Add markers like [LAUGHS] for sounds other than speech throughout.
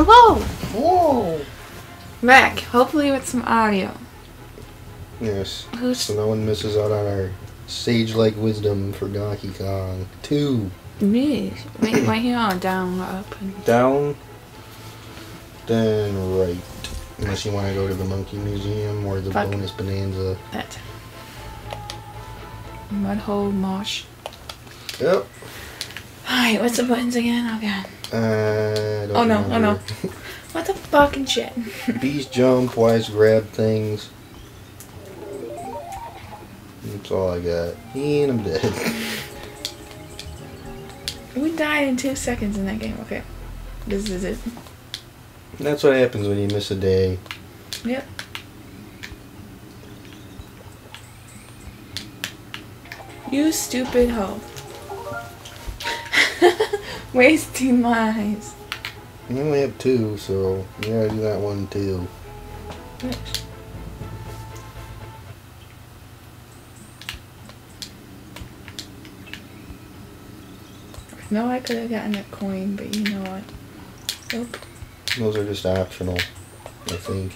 Hello! Whoa! Mac, hopefully with some audio. Yes. Who's So no one misses out on our sage-like wisdom for Donkey Kong 2. me? Wait, wait here on down, up, and Down, then right. Unless you want to go to the Monkey Museum or the Fuck. Bonus Bonanza. that. Mudhole Marsh. Yep. Alright, what's the buttons again? Oh Uh, Oh, no, oh, no. [LAUGHS] What the fucking shit? [LAUGHS] Bees jump, wise grab things. That's all I got. And I'm dead. [LAUGHS] we died in two seconds in that game. Okay. This is it. That's what happens when you miss a day. Yep. You stupid hoe. Wasting lives. You only have two, so you gotta do that one too. No, I could have gotten a coin, but you know what? Nope. Those are just optional, I think.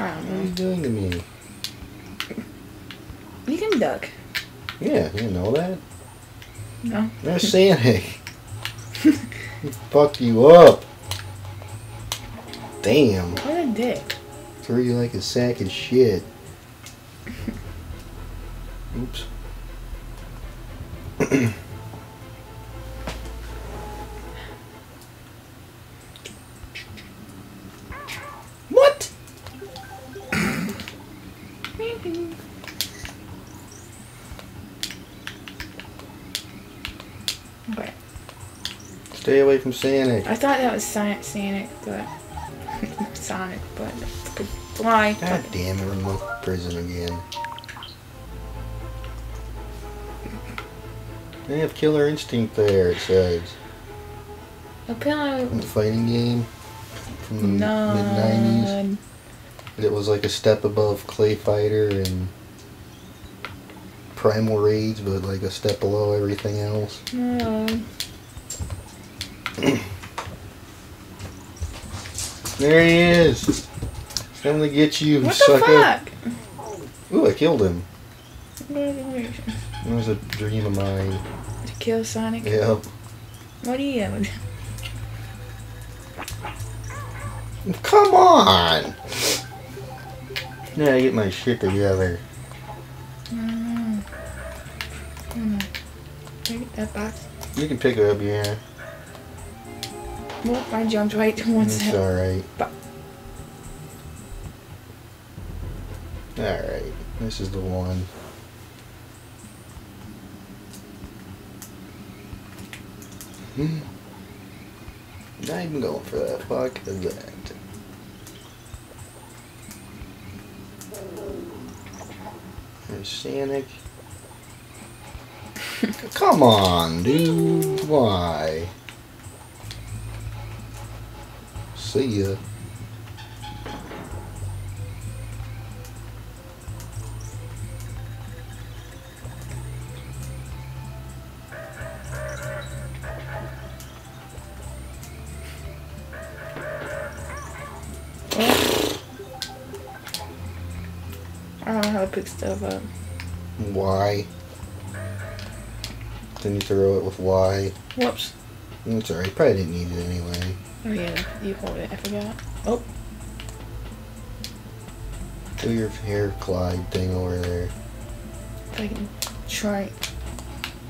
I don't know. What are you doing to me? You can duck. Yeah, you know that. No. There's Sonic. he fucked you up. Damn. What a dick. Threw you like a sack of shit. Oops. what? [COUGHS] Okay. Stay away from Sonic. I thought that was Sonic, Sonic, but [LAUGHS] Sonic, but could fly. God damn it, monkey prison again. They have Killer Instinct there, it says. Apparently, The fighting game from the no. mid 90s. It was like a step above Clay Fighter and Primal Rage, but like a step below everything else. No. There he is! Coming to get you, What the fuck? Ooh, I killed him. [LAUGHS] It was a dream of mine. To kill Sonic? Yep. What are you? Come on! Yeah, I get my shit together. Mm. Mm. Take that box. You can pick it up, yeah. Well, I jumped right to [LAUGHS] one It's alright. Alright, this is the one. Hmm. Not even going for that. Fuck that. There's Sonic. [LAUGHS] Come on, dude. Why? See ya. I don't know how to pick stuff up. Why? Then you throw it with Y. Whoops. That's alright. Probably didn't need it anyway. Oh yeah, you hold it. I forgot. Oh, Do your hair glide thing over there. if I can try.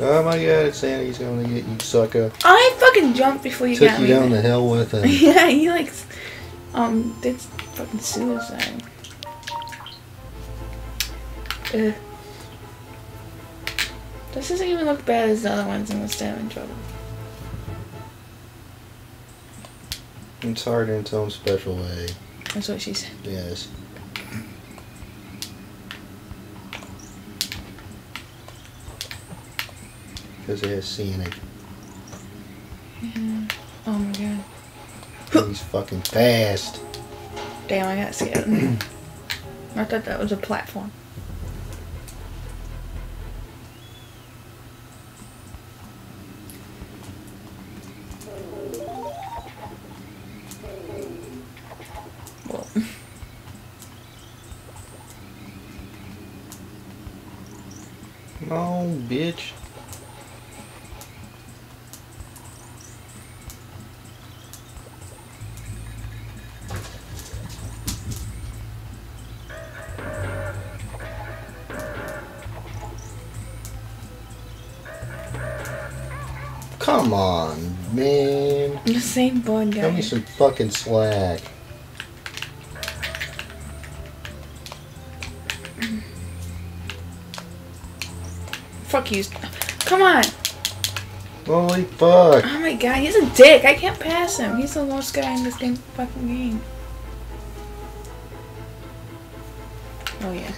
Oh my god, it's Santa. He's gonna get you, sucker. I fucking jumped before you Took got you me. down the hill with him. [LAUGHS] yeah, he like, um, did fucking suicide. Ugh. This doesn't even look bad as the other ones in the stem in trouble. It's hard in its own special way. That's what she said. Yes. Because it has Sonic. Yeah. Mm-hmm. Oh my god. He's fucking fast. Damn, I got scared. [CLEARS THROAT] I thought that was a platform. The same board Cut me some fucking slack. Fuck you. Come on. Holy fuck. Oh my god, he's a dick. I can't pass him. He's the worst guy in this game fucking game. Oh yeah.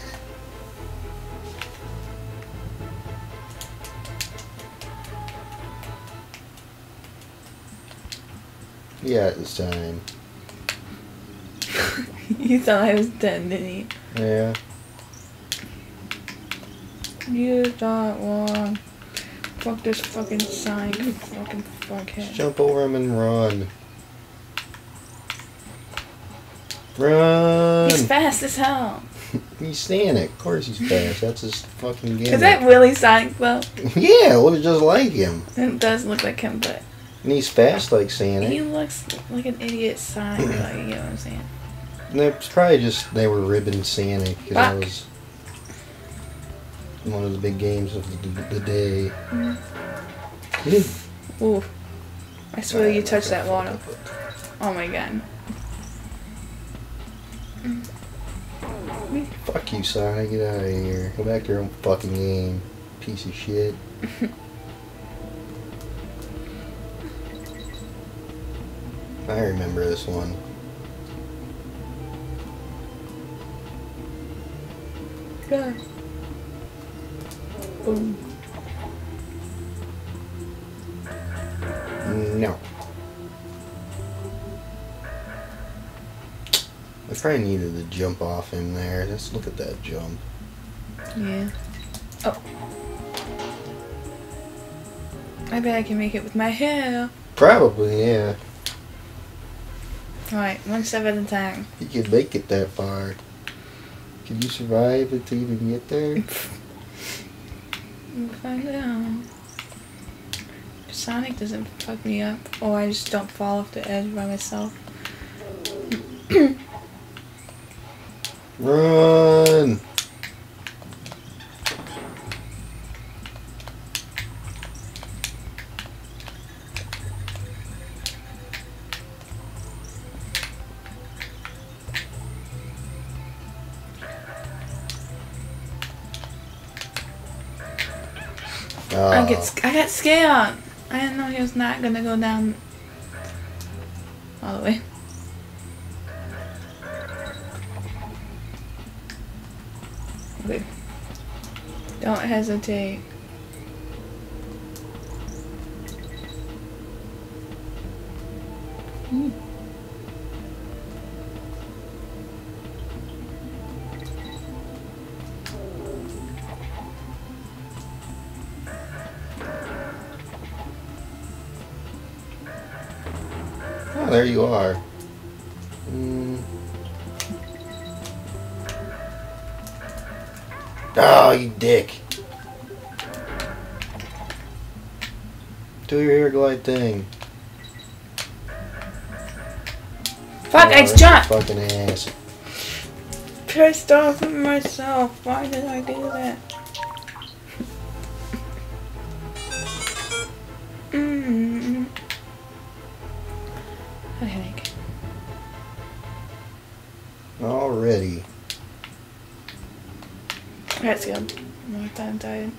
Yeah, this time. [LAUGHS] you thought I was dead, didn't you? Yeah. you? Thought wrong. Fuck this fucking sign, you fucking fuckhead. Jump over him and run. Run! He's fast as hell. [LAUGHS] He's Sonic. Of course he's fast. That's his fucking game. Is that really Sonic though? [LAUGHS] Yeah, looks just like him. It does look like him, but And he's fast like Santa. he eh? looks like an idiot Sonic. like, you know what I'm saying? And it's probably just they were ribbing Sonic because eh, that was one of the big games of the, the day. Hmm. Ooh. I swear you touched that water. Oh my god. Fuck you, Sonic. Get out of here. Go back to your own fucking game. Piece of shit. [LAUGHS] I remember this one. Yeah. Boom. Um. No. I probably needed to jump off him there. Let's look at that jump. Yeah. Oh. I bet I can make it with my hair. Probably, yeah. Alright, one step at a time. You can make it that far. Can you survive it to even get there? [LAUGHS] We'll find out. If Sonic doesn't fuck me up, or I just don't fall off the edge by myself. Run! Get I got scared. I didn't know he was not gonna go down all the way. Okay. Don't hesitate. You are. Mm. Oh, you dick. Do your hair glide thing. Fuck! Oh, I jumped. Fucking ass. Pissed off at myself. Why did I do that? A headache. Already. That's good. I'm not that tired.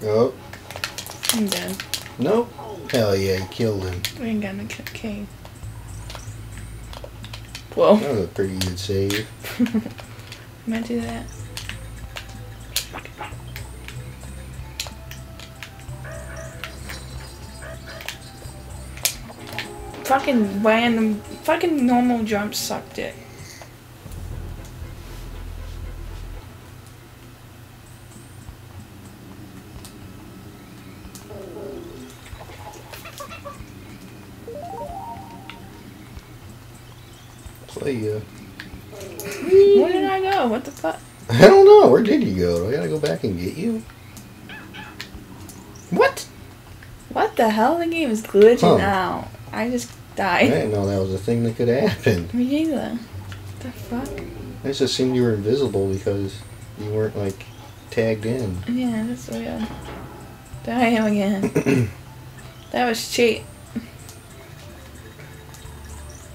Oh, I'm dead. nope. Hell yeah, you killed him. We ain't got no cave. Whoa. That was a pretty good save. [LAUGHS] Am I do that? Fucking random, fucking normal jump sucked it. The hell? The game is glitching Huh. out. I just died. I didn't know that was a thing that could happen. Me neither. The fuck? I just assumed you were invisible because you weren't like tagged in. Yeah, that's weird. There I am again. [COUGHS] [COUGHS] that was cheat.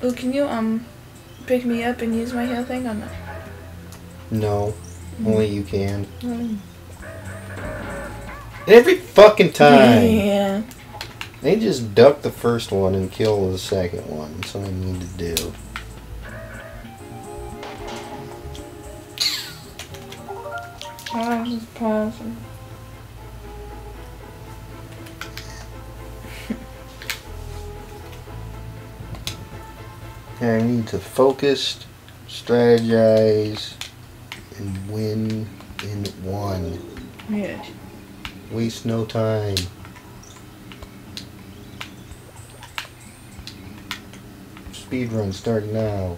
Oh, can you um pick me up and use my heal thing or not? No, only you can. Mm. Every fucking time. [LAUGHS] Yeah. They just duck the first one and kill the second one. That's all I need to do. I'm just pausing. I need to focus, strategize, and win in one. Yes. Waste no time. Speedrun starting now.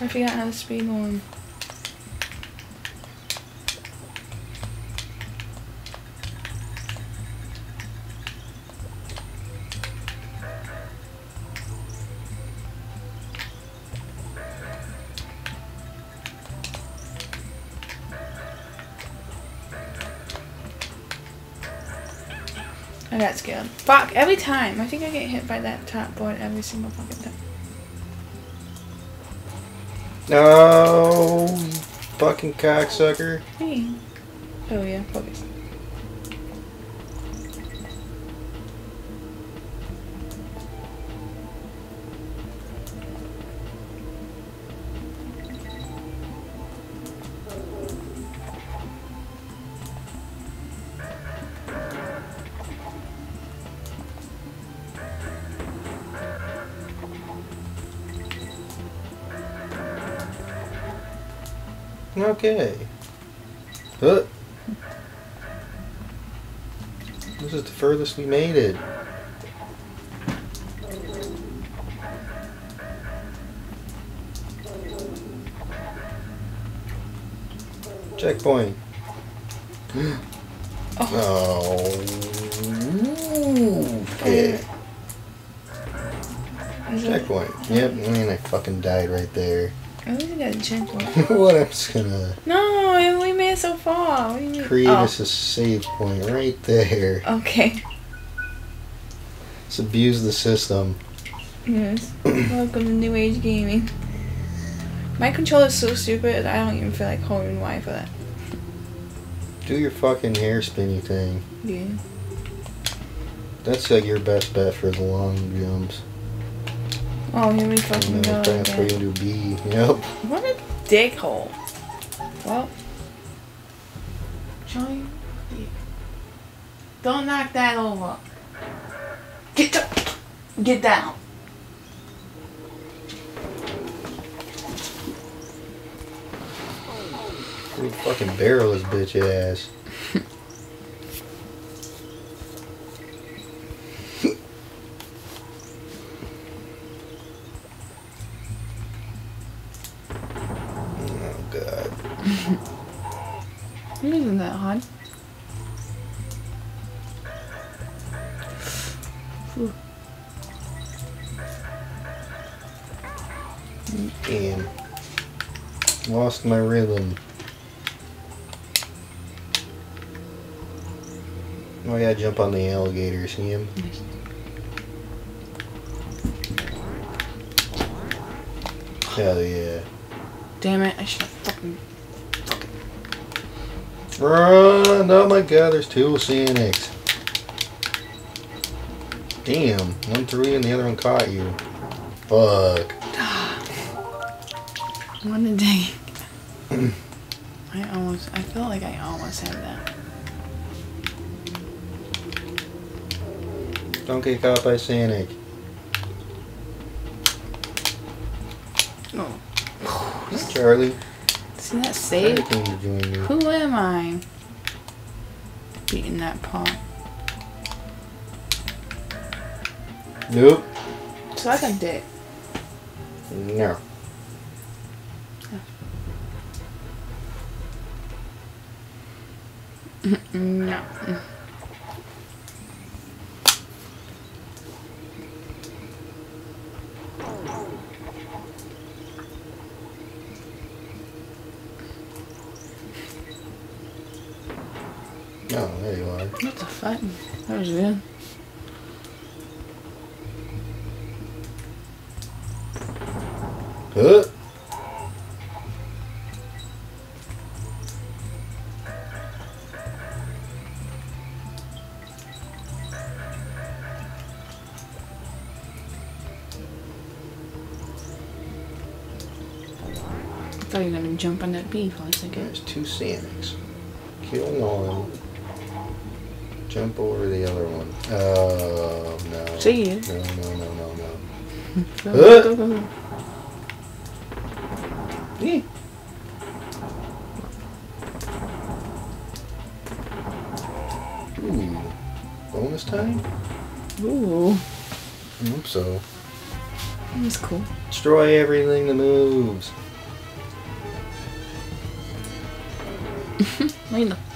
I forgot how to speed one. Every time. I think I get hit by that top board every single fucking time. No, fucking cocksucker. Hey. Oh yeah, focus. We made it. Checkpoint. [GASPS] Oh. oh okay. Is Checkpoint. Yep, man, I fucking died right there. I I got a checkpoint. [LAUGHS] what? I'm just gonna No, we made it so far. What do you mean? create oh. us a save point right there. Okay. Let's abuse the system. Yes. [CLEARS THROAT] Welcome to New Age Gaming. My controller's so stupid, I don't even feel like holding Y for that. Do your fucking hair spinny thing. Yeah. That's like your best bet for the long jumps. Oh, here we fucking go you again. into a B. Yep. What a dickhole. Well. Johnny. Don't knock that over. Get down. Get down. Dude, fucking barrel his bitch ass. [LAUGHS] oh god. It isn't that hard. Lost my rhythm. Oh, yeah, jump on the alligator, see him? Hell yeah. Damn it, I should have fucking. Run! Oh my god, there's two Oceanics. Damn, one threw you and the other one caught you. Fuck. [SIGHS] What a day. I almost. I feel like I almost had that. Don't get caught by Sanic. Oh. Charlie, See that I save? came to join you. Who am I? Beating that paw. Nope. Suck a dick. No. No. Oh, there you are. What the fuck? That was good. Huh? Jump on that bee for a second. There's two Sanics. Kill one. Jump over the other one. Oh, no. See ya. No, no, no, no, no. [LAUGHS] Go, go, go, go. Yeah. Ooh. Bonus time? Ooh, I hope so. that was cool. Destroy everything that moves.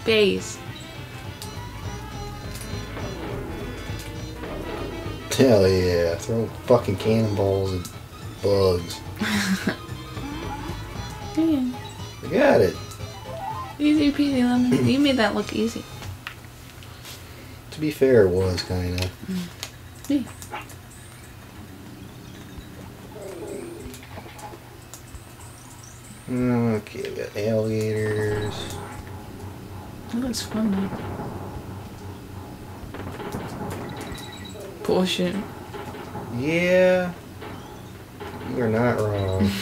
The. Hell yeah. Throw fucking cannonballs at bugs. [LAUGHS] Yeah. I got it. Easy peasy lemon. you made that look easy. To be fair, it was kinda. Mm. Yeah. Mm, okay, we got alligators. That looks fun though. Bullshit. Yeah. You are not wrong. [LAUGHS]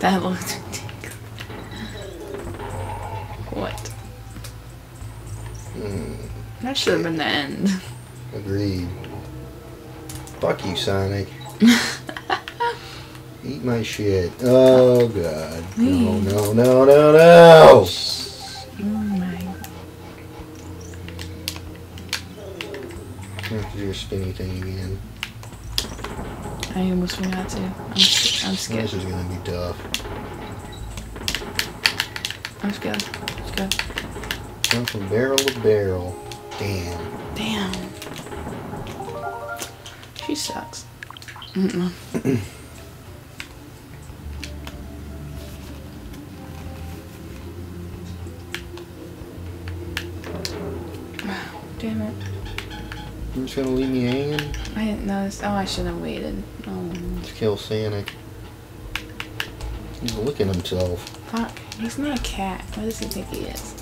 That looked What? Hmm, That should have been the end. agreed. Fuck you, Sonic. [LAUGHS] Eat my shit. Oh god. No, no, no, no, no! Oh my. You have to do your spinny thing again. I almost forgot to. I'm, I'm scared. This is gonna be tough. I'm scared. I'm scared. Jump from barrel to barrel. Damn. Damn. She sucks. Mm-mm. Damn [CLEARS THROAT] You're just gonna leave me hanging? I didn't notice. Oh, I should have waited. Oh, Let's kill Sonic. He's licking himself. fuck. He's not a cat. What does he think he is?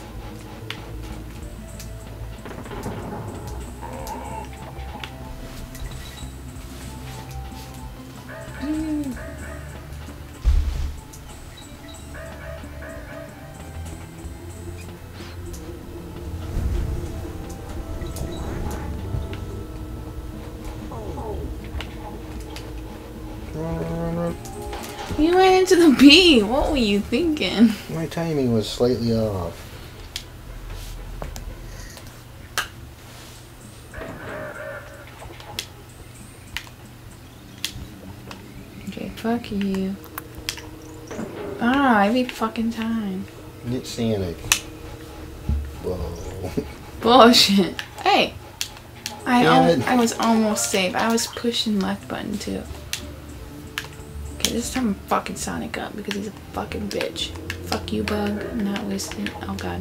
Into the bee. What were you thinking? My timing was slightly off. Okay, fuck you. Ah, every fucking time. Get Sonic. Whoa. Bullshit. Hey! I, I was almost safe. I was pushing left button too. This time I'm fucking Sonic up because he's a fucking bitch. Fuck you, bug. I'm not wasting. Oh god.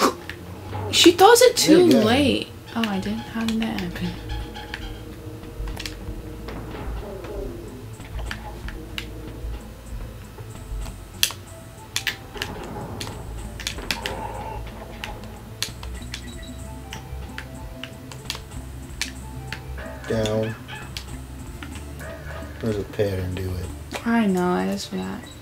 [GASPS] she throws it too late. Oh, I didn't. How did that happen? I know. I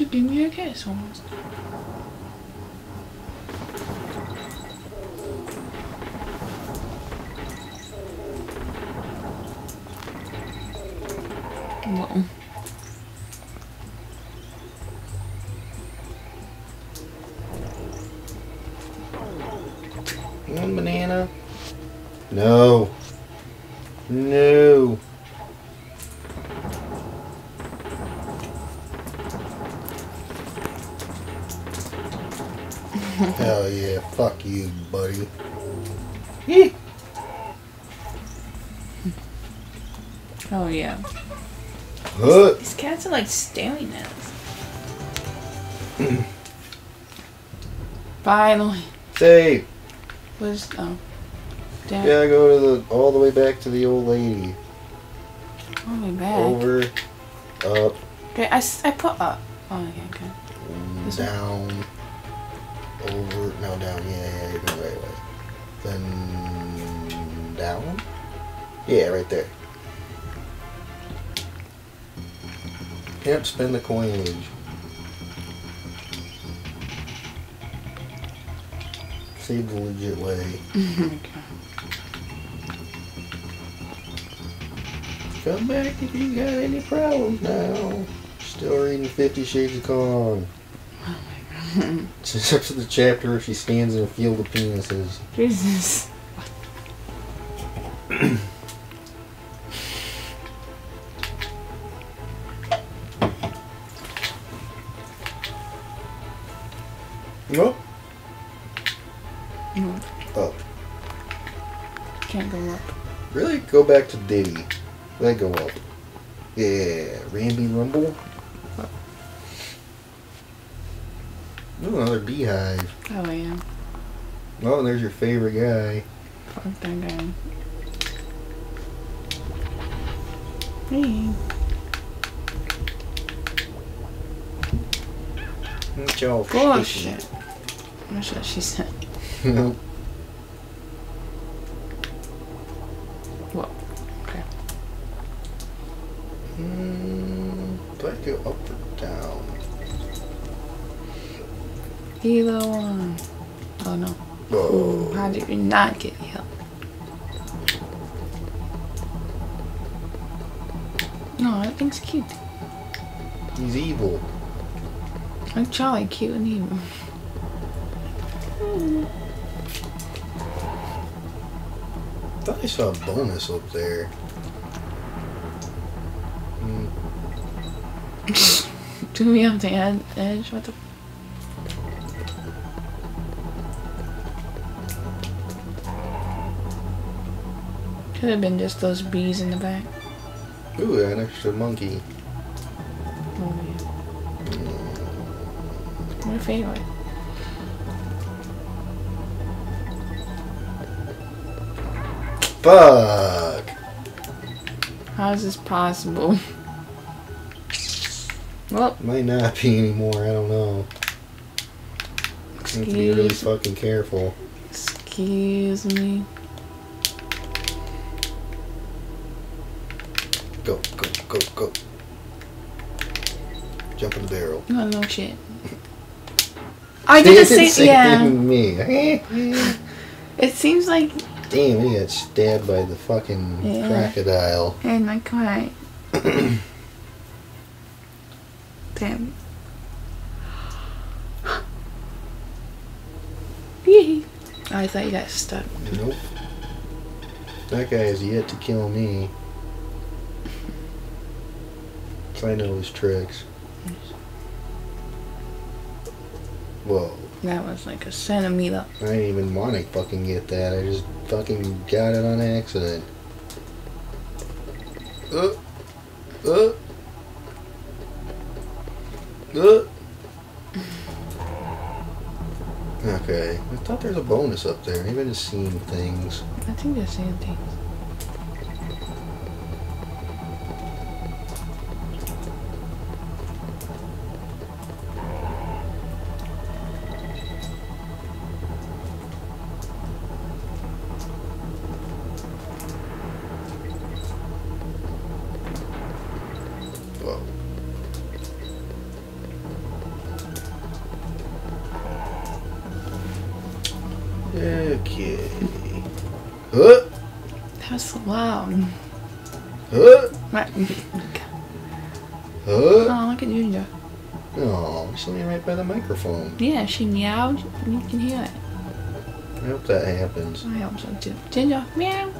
you to give me a kiss once. Finally. Save. Where's oh damn Yeah, go to the all the way back to the old lady. all the way back. Over, up, Okay, I, I put up. Oh okay, okay. This one? down, over. No, down. Yeah, yeah, you're going the right way. Then down. Yeah, right there. Yep, spin the coinage. Save the legit way. okay. [LAUGHS] Come back if you got any problems now. Still reading Fifty Shades of Kong. Oh up [LAUGHS] to the chapter where she stands in a field of penises. Jesus. Go back to Diddy. Let go up. Yeah, Rambi Rumble. Ooh, another beehive. Oh yeah. Oh, there's your favorite guy. Fuck that guy. Hey. That's all Bullshit. That's what she said. [LAUGHS] Whoa. How did you not get help? No, that thing's cute. He's evil. Like Charlie, cute and evil. thought I saw a bonus up there. Mm, [LAUGHS] Do off the ed- edge. What the? Could have been just those bees in the back. Ooh, an extra monkey. Oh yeah. My favorite. Fuck! How is this possible? Well, Might not be anymore, I don't know. You have to be really fucking careful. excuse me. Go, go, go, go. Jump in the barrel. No, no shit. I did the same. Yeah. thing me. Eh, eh. It seems like, Damn, he got stabbed by the fucking Yeah. crocodile. and like, alright. [CLEARS THROAT] Damn. Yee. [GASPS] I thought you got stuck. Nope. That guy has yet to kill me. [LAUGHS] I know his tricks. Whoa. That was like a centimeter. I didn't even want to fucking get that. I just fucking got it on accident. Uh. Uh. Uh. Okay. I thought there's a bonus up there. Maybe I'm just seeing things. I think they're saying things. That was so loud. Huh? Right. Huh? Oh, look at Ginger. Oh, she's laying right by the microphone. Yeah, she meowed. You can hear it. I hope that happens. I hope so too. Ginger, meow.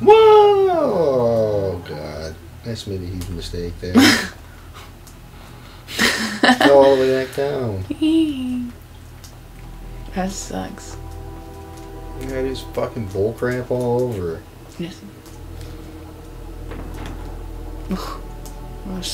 Whoa! Oh, God. That's maybe a huge mistake there. [LAUGHS] Go all the way back down. that sucks. This fucking bullcrap all over. Yes. Ugh. That was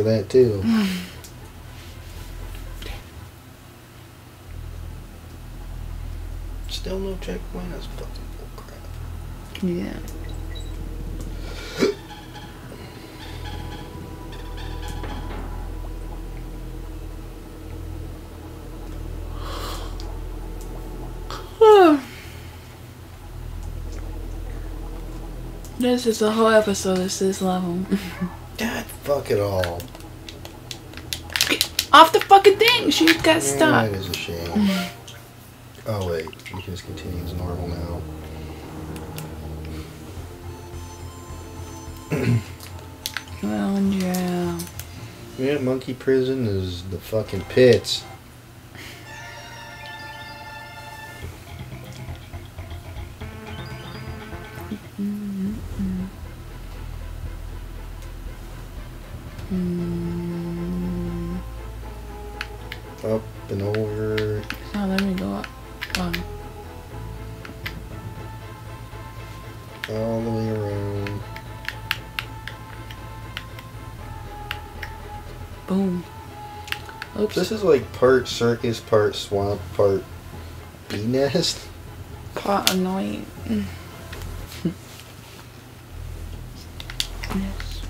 After that too. [SIGHS] Still no checkpoint. That's fucking bullcrap. Yeah. [SIGHS] [SIGHS] This is a whole episode of this level. [LAUGHS] God, fuck it all. Off the fucking thing! She got Yeah, stuck. it is a shame. [SIGHS] oh wait, can just continue as normal now. [CLEARS THROAT] Well, yeah. Yeah, monkey prison is the fucking pits. This is like part circus, part swamp, part bee nest. Part annoying. Yes.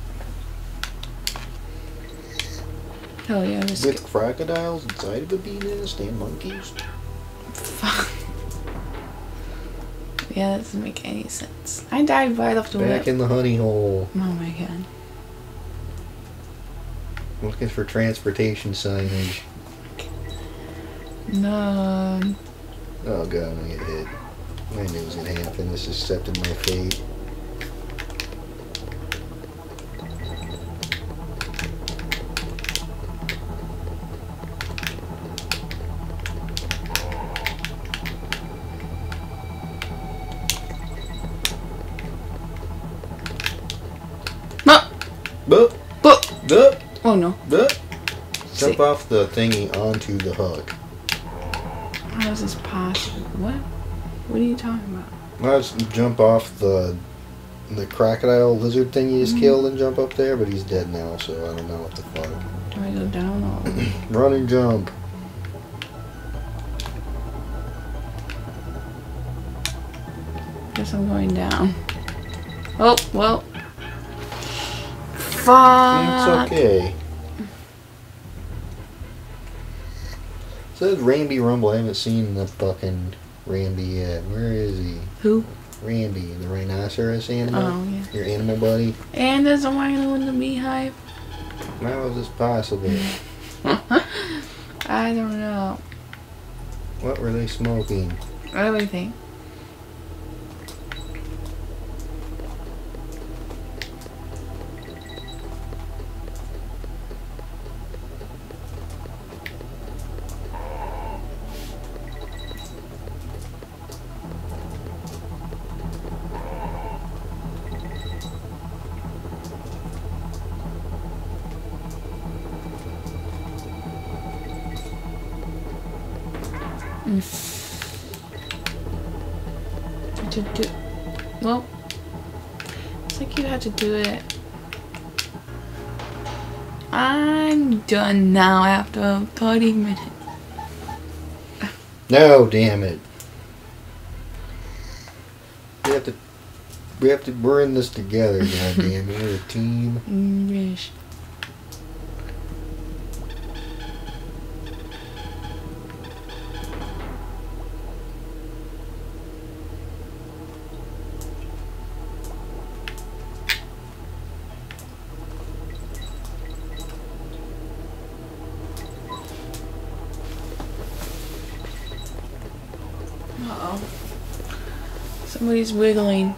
Hell yeah, this With crocodiles inside of a bee nest and monkeys. Fuck. Yeah, that doesn't make any sense. I died right off the Back in the honey hole. Oh my god. Looking for transportation signage. No. Oh god, I'm gonna get hit. I knew it was gonna happen. This accepted my fate. No. Boop, But. boop, Oh no. boop. Jump See. off the thingy onto the hook. How is this possible? What? What are you talking about? Let's jump off the the crocodile lizard thing you just mm-hmm. killed and jump up there, but he's dead now, so I don't know what the fuck. Do I go down or? [CLEARS THROAT] Run and jump. Guess I'm going down. Oh well. Fuck. It's okay. Says Rambi Rumble. I haven't seen the fucking Rambi yet. Where is he? Who? Rambi, the rhinoceros animal. Oh yeah. Your animal buddy. And there's a rhino in the beehive. How is this possible? [LAUGHS] I don't know. What were they smoking? Everything. Now after 30 minutes. No, damn it. We have to. We have to. We're in this together. [LAUGHS] God damn it. We're a team. Mm, Yes. Somebody's wiggling.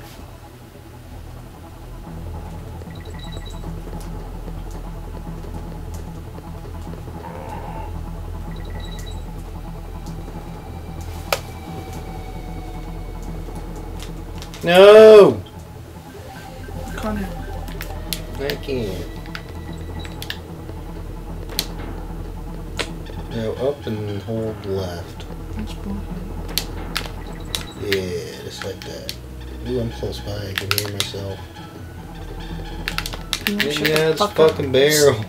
Fucking barrel.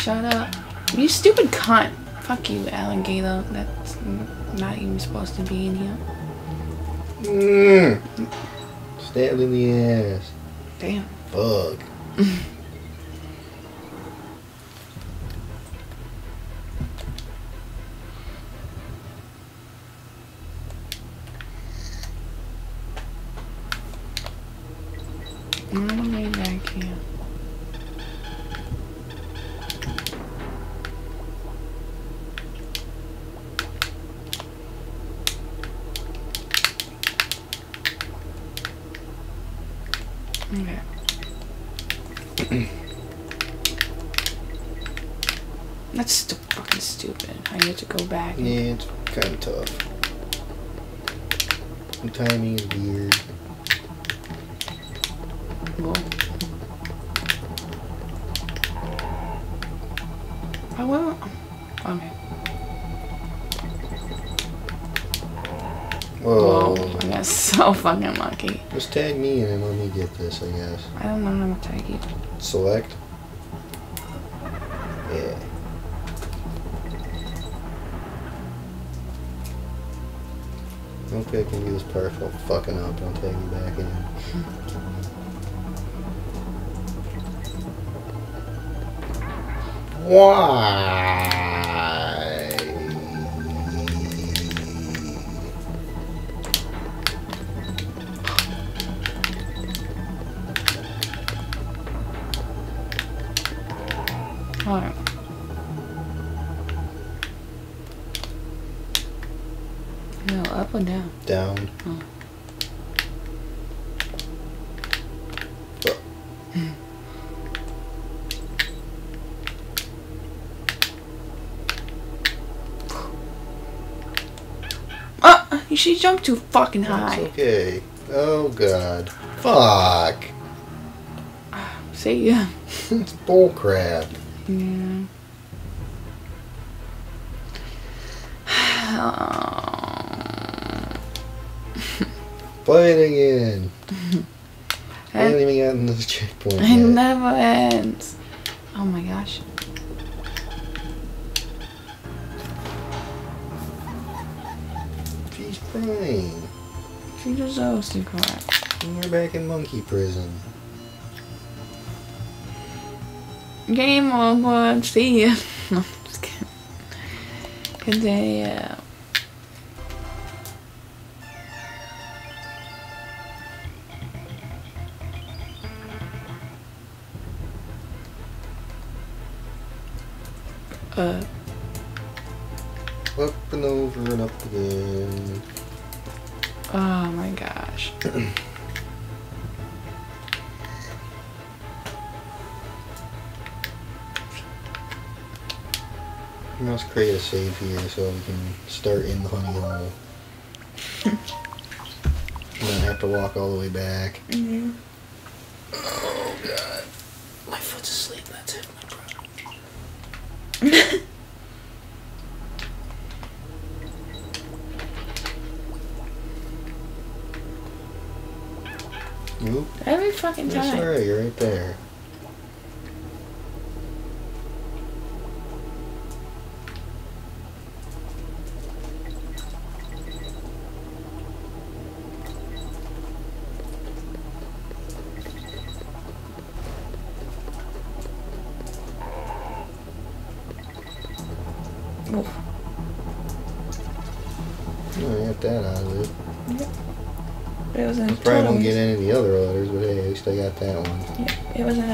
Shut up. You stupid cunt. Fuck you, alligator. That's not even supposed to be in here. Mm. Stabbed in the ass. Damn. Fuck. [LAUGHS] I'm gonna lay back here. Okay. That's stu- fucking stupid. I need to go back. and- Yeah, it's kind of tough. The timing is weird. Whoa. I will. Okay. Whoa. Whoa. I got so fucking lucky. Just tag me in and let me get this, I guess. I don't know how to tag you. Select. Yeah. Okay, I can do this part fucking up. Don't tag me back in. [LAUGHS] Why? She jumped too fucking high. okay. Oh god. Fuck. See ya. it's bullcrap. Yeah. [SIGHS] Play it again. She deserves to cry. And we're back in monkey prison. Game over. See ya. [LAUGHS] No, I'm just kidding. Good day. Yeah. Uh, Up and over and up again. Oh my gosh. Let's create a save here so we can start in the honey hole. [LAUGHS] and then have to walk all the way back. Mm-hmm. Oh god. My foot's asleep. That's it, my brother. Nope. Every fucking time. alright, you're right there.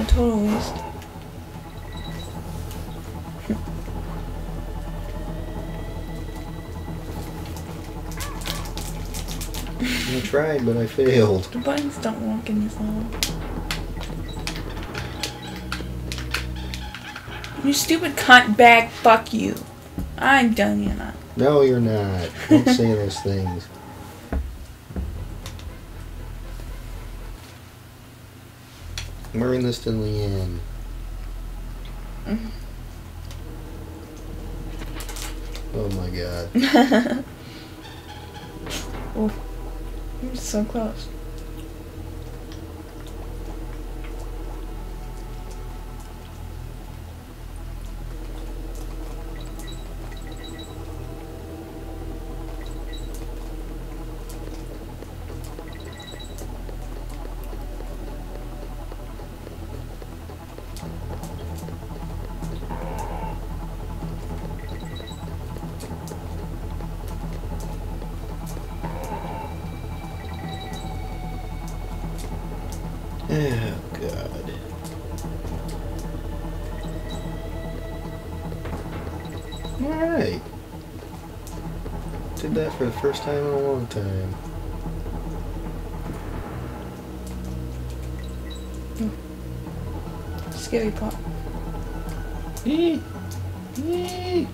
Total waste. I tried, but I failed. The buttons don't work in this level. You stupid cunt bag, fuck you. I'm done, you know. No, you're not. Don't say those things. We're in this to Leanne. [LAUGHS] Oh my god. [LAUGHS] oh, you're so close. For the first time in a long time. Scary pop. Eee. Eee.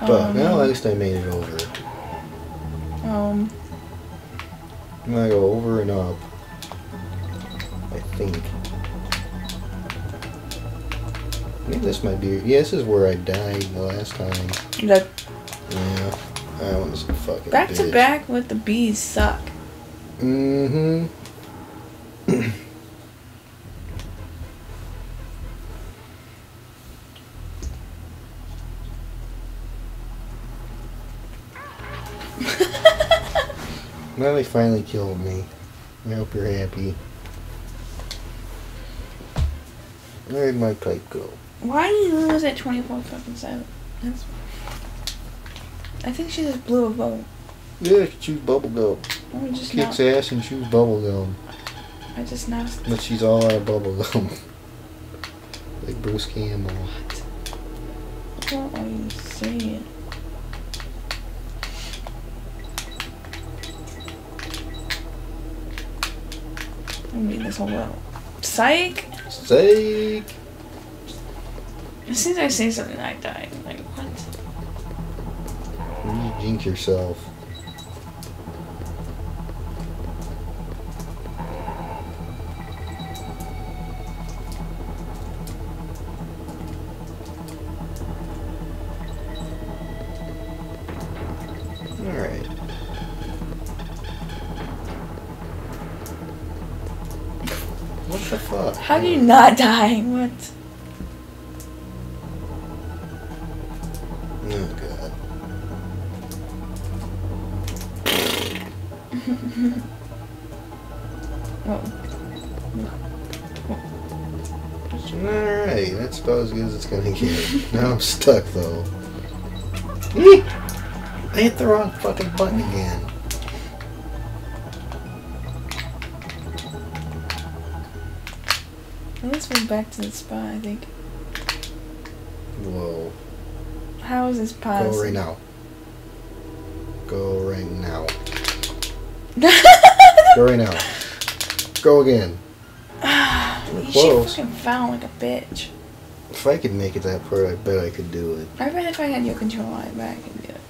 But Um, now at least I made it over. Think this might be. Yeah, this is where I died the last time. the Yeah. That was a fucking back to back with the bees suck. Mm-hmm. [LAUGHS] Now they finally killed me. I hope you're happy. Where'd my pipe go? Why do you lose at 24 fucking 7? That's. I think she just blew a bubble. Yeah, she chews bubble gum. Or just Kicks not. ass and chews bubble gum. I just not. But she's all out of bubble gum. like Bruce Campbell. What are you saying? I'm reading this whole level. Psych! Psych! As soon as I say something, I die. Like, what? You jinx yourself. Alright. What the fuck? How do you not die? What? Get. stuck though. Eek! I hit the wrong fucking button again. Let's move back to the spot, I think. Whoa. How is this Go right now. Go right now. [LAUGHS] Go right now. Go again. Ah, she Close. fucking found like a bitch. If I could make it that far, I bet I could do it. I bet if I had your control, I bet I could do it.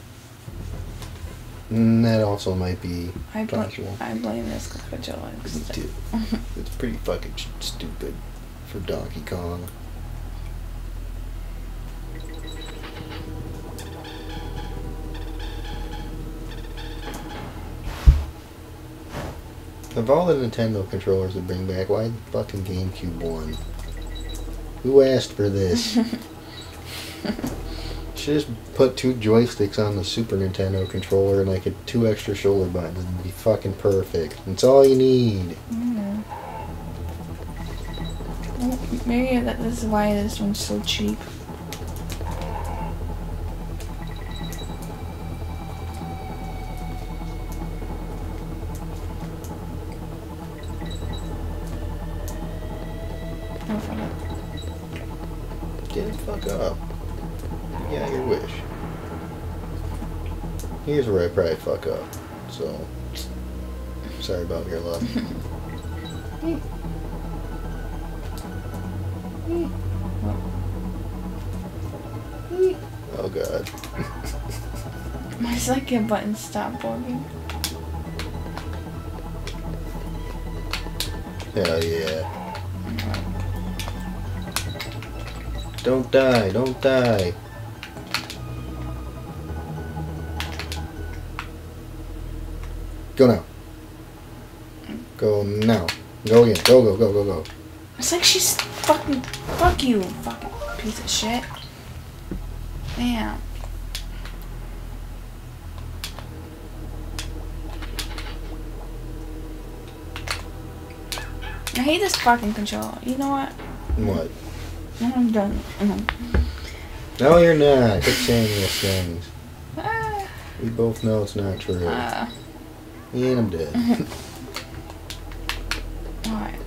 And that also might be I blame, possible. I blame this control. Me too. [LAUGHS] It's pretty fucking stupid for Donkey Kong. Of all the Nintendo controllers to bring back, why the fucking GameCube one? Who asked for this? [LAUGHS] Should just put two joysticks on the Super Nintendo controller and like a, two extra shoulder buttons and be fucking perfect. That's all you need. Mm. Well, Maybe that this is why this one's so cheap. Where I probably fuck up. So, sorry about your luck. [LAUGHS] oh god. My second button stopped working. Hell yeah. Don't die, don't die. Go now. Go now. Go again. Go, go, go, go, go. It's like she's fucking. Fuck you, fucking piece of shit. Damn. I hate this fucking controller. You know what? What? I'm done. Mm. No, you're not. Quit saying those things. Ah, We both know it's not true. ah, and I'm dead. [LAUGHS] alright.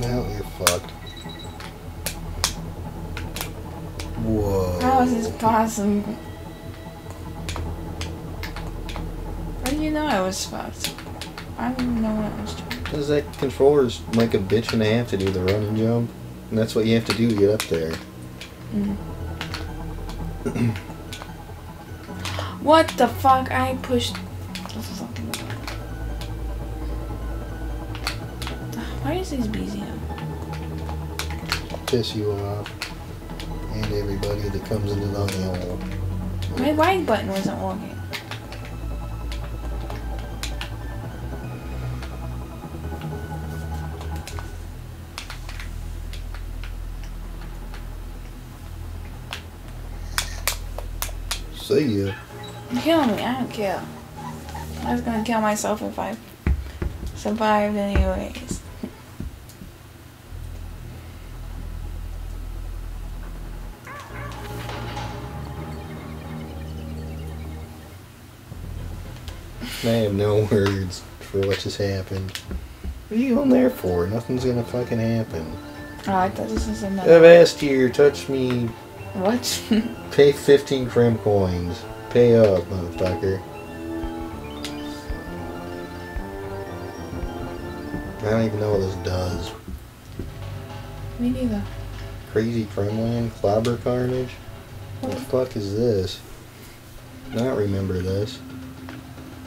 now you're fucked. Whoa. How is this possible? Was fucked? I don't even know what I was doing. Because that controller's like a bitch and a half to do the run and jump. And that's what you have to do to get up there. Mm. [CLEARS THROAT] what the fuck? I pushed the fucking button. Why is this busy now? Piss you off. And everybody that comes into the hole. My right button wasn't working. Me, I don't care. I was gonna kill myself if I survived anyways. I have no words for what just happened. What are you going there for? Nothing's gonna fucking happen. Oh, I thought this was I've asked you, touch me, What? [LAUGHS] pay 15 Kremkoins. Pay up, motherfucker. I don't even know what this does. me neither. Crazy Kremlin, Klobber Karnage? What the fuck is this? I don't remember this.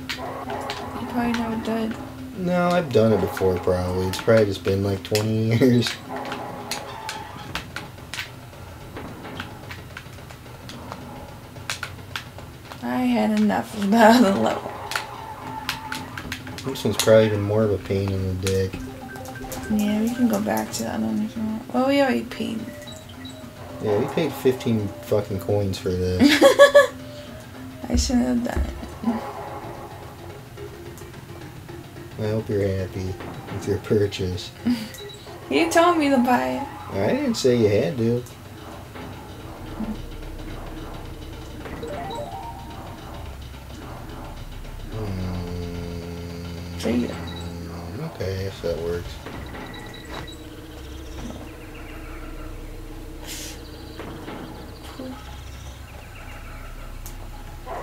You probably never did. No, I've done it before probably. It's probably just been like 20 years. Enough of the [LAUGHS] other level. This one's probably even more of a pain in the dick. Yeah, we can go back to that one if you want. Well, we already paid. Yeah, we paid 15 fucking coins for this. [LAUGHS] I shouldn't have done it. I hope you're happy with your purchase. [LAUGHS] You told me to buy it. I didn't say you had to. If that works.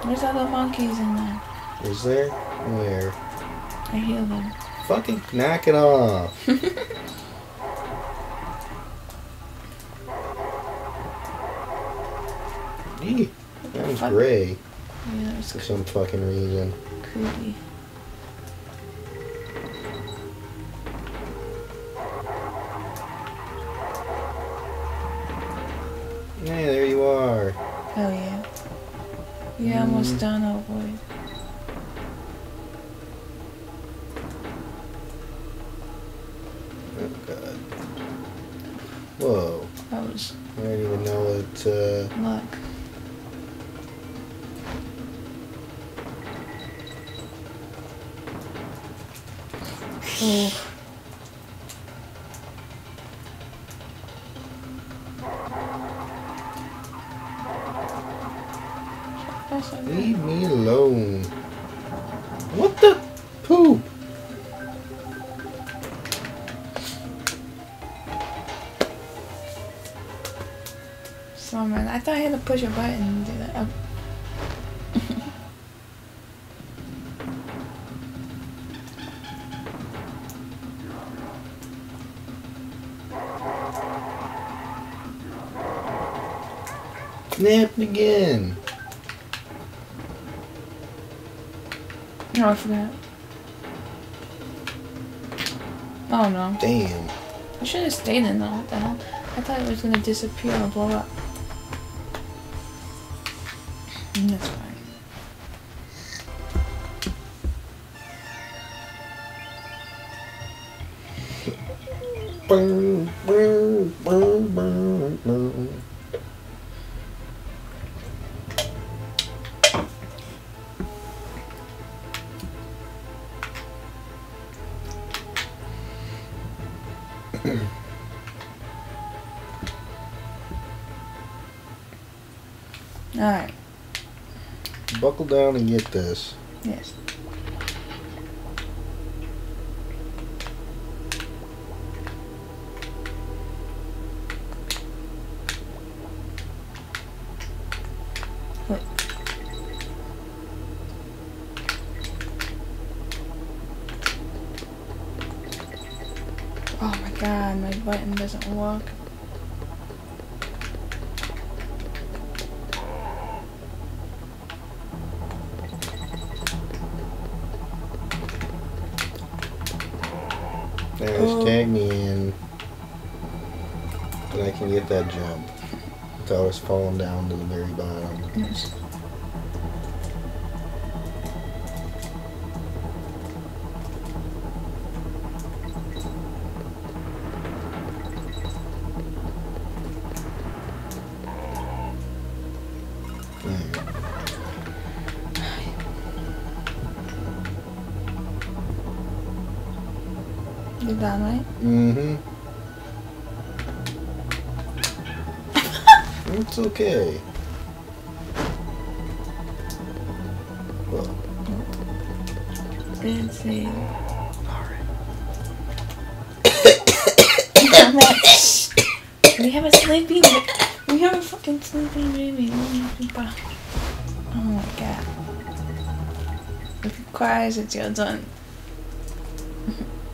There's other monkeys in there. Is there? Where? I hear them. Fucking knock it off. [LAUGHS] Eee, that was gray Yeah, for some fucking reason. creepy. Whoa. That was I didn't even know it. Uh, luck. Oh. Push a button and do that. Oh. Snapped again. No, I forgot. Oh no. Damn. I should have stayed in though. What the hell? I thought it was gonna disappear or blow up. Burn. Alright. Buckle down and get this. Yes. My button doesn't work. Now Oh. tag me in. Then I can get that jump. Without us falling down to the very bottom. Yes. It it's your turn.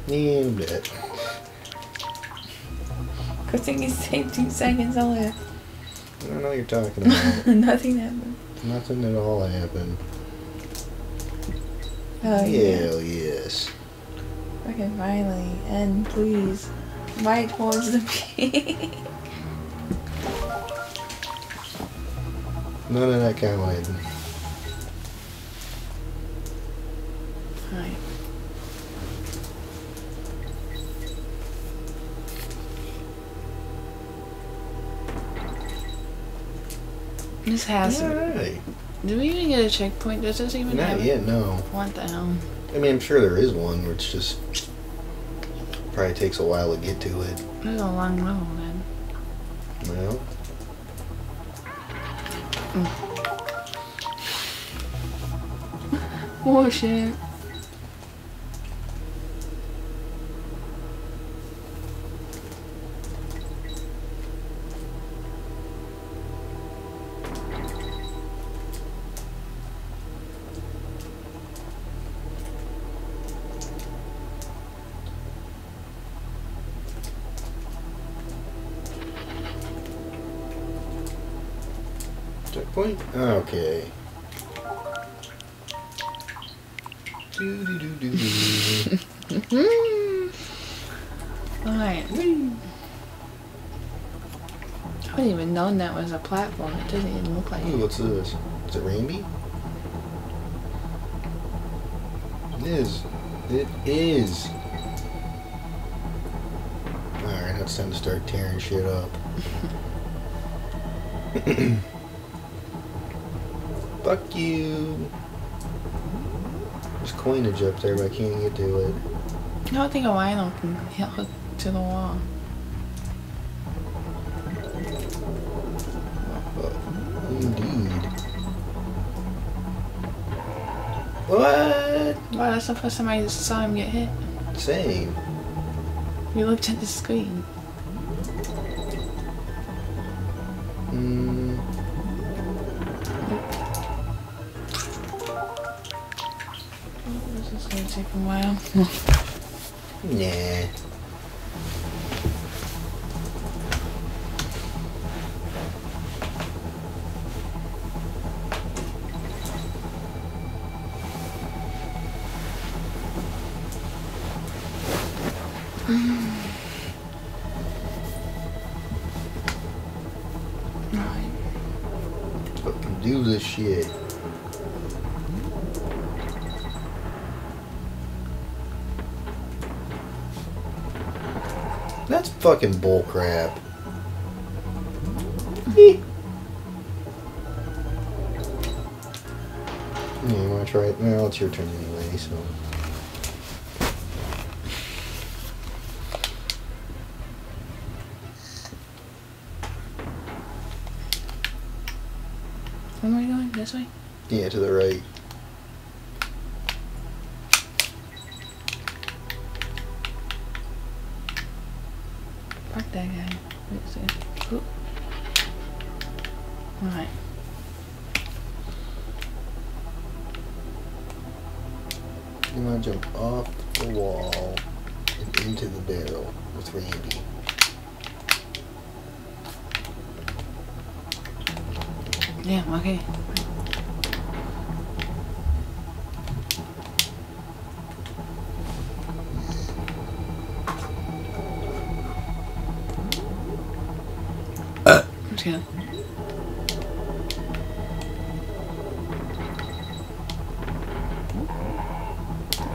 in a bit. Good thing you saved two seconds earlier. I don't know what you're talking about. [LAUGHS] Nothing happened. Nothing at all happened. Oh yeah. Hell yes. Okay, finally. And please, right towards the peak. [LAUGHS] None of that counted. Alright. This has. Alright. Do we even get a checkpoint? Does this even Not have yet, no. What the hell? I mean, I'm sure there is one, which just probably takes a while to get to it. This is a long level, man. Well, mm. [LAUGHS] Oh shit. Checkpoint? Okay. Doo-doo-doo-doo-doo. [LAUGHS] Alright. I didn't even know that was a platform. It doesn't even look like Ooh, it. what's this? Is it? It is. It is. Alright, now it's time to start tearing shit up. [LAUGHS] [CLEARS THROAT] Fuck you. There's coinage up there, but I can't get to it. No, I don't think a rhino can hit hook to the wall. Indeed. What? Wow, that's the first time I saw him get hit. Same. We looked at the screen. Mm, take a while. nah. Fucking bullcrap. [LAUGHS] yeah, you wanna try it? Well, it's your turn anyway, so. Okay. Just gonna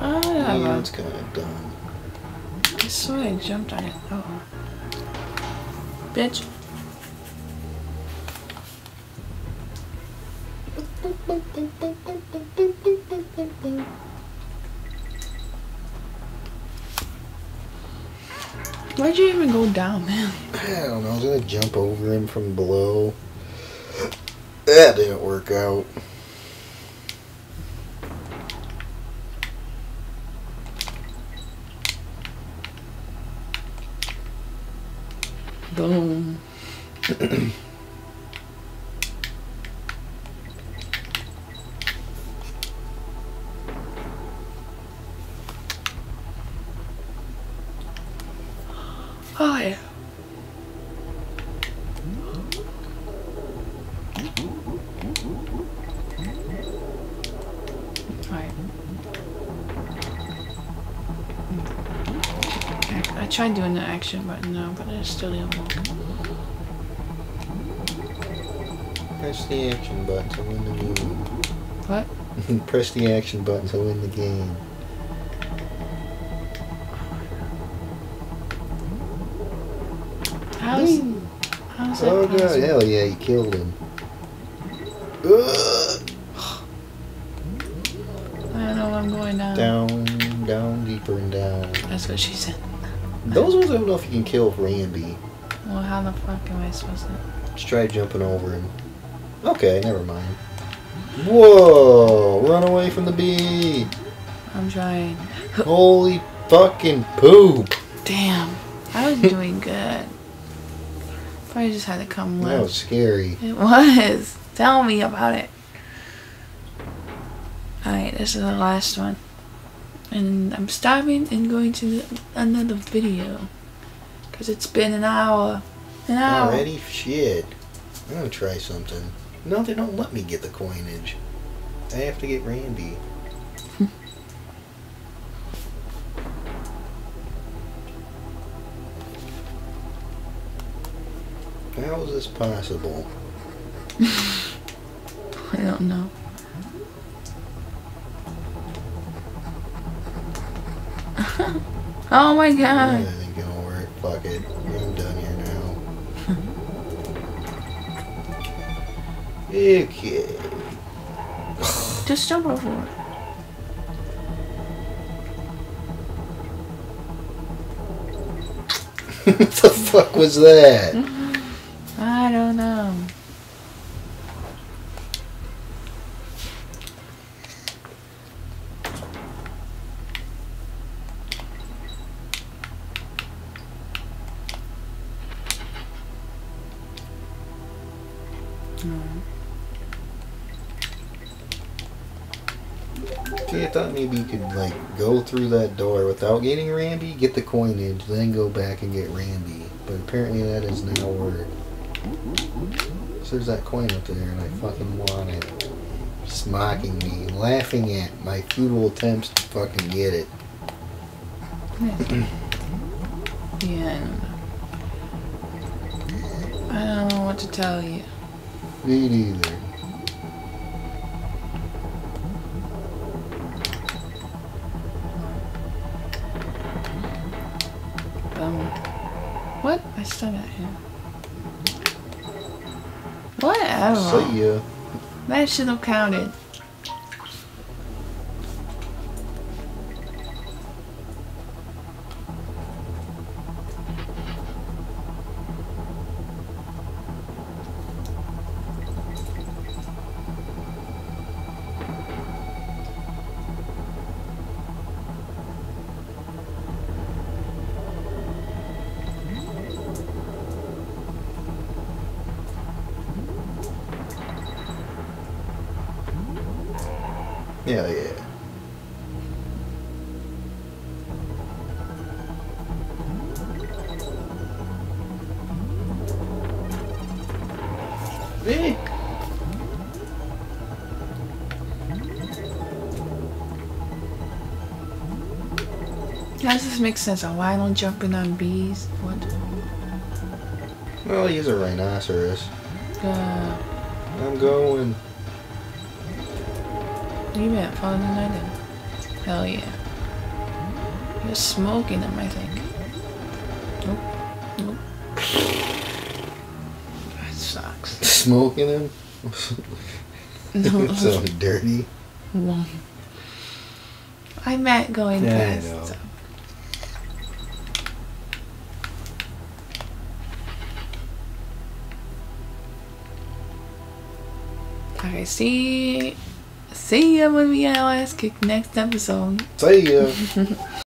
Ah, Yeah, I it's kind of done. swear I jumped on it. Oh. Bitch. Why'd you even go down, man? I don't know. I was gonna jump over him from below. That didn't work out. Action button now, but it still didn't work. Press the action button to win the game. What? [LAUGHS] Press the action button to win the game. How's how's that Oh god, possible? hell yeah, you killed him. Ugh. I don't know. I'm going down. Down, down, deeper and down. That's what she said. Those ones I don't know if you can kill Randy. Well, how the fuck am I supposed to? Just try jumping over him. Okay, never mind. Whoa! Run away from the bee! I'm trying. [LAUGHS] Holy fucking poop! Damn, I was [LAUGHS] doing good. Probably just had to come That was scary. It was. Tell me about it. Alright, this is the last one. And I'm stopping and going to another video. Because it's been an hour. An hour. Already? Shit. I'm gonna try something. No, they don't let me get the coinage. I have to get Rambi. [LAUGHS] How is this possible? [LAUGHS] I don't know. [LAUGHS] Oh my That god. ain't gonna work. Fuck it. I'm done here now. [LAUGHS] okay. Just jump over it. [LAUGHS] what the fuck was that? Mm-hmm. I don't know. Could like go through that door without getting Rambi, get the coinage, then go back and get Rambi. But apparently that does not work. So there's that coin up there, and I fucking want it. Just mocking me, laughing at my futile attempts to fucking get it. Yeah, I don't know. I don't know what to tell you. Me neither. What? I got him. Whatever. See ya. That should have counted. Does this make sense? Why don't jumping on bees? What? Well, he's a rhinoceros. Uh, I'm going. you been following the night then? Hell yeah. You're smoking them, I think. Nope. Nope. That sucks. [LAUGHS] Smoking them? [LAUGHS] No. [LAUGHS] so dirty. Well, I meant going Yeah, I see, see ya when we get our ass kicked next episode. See ya. [LAUGHS]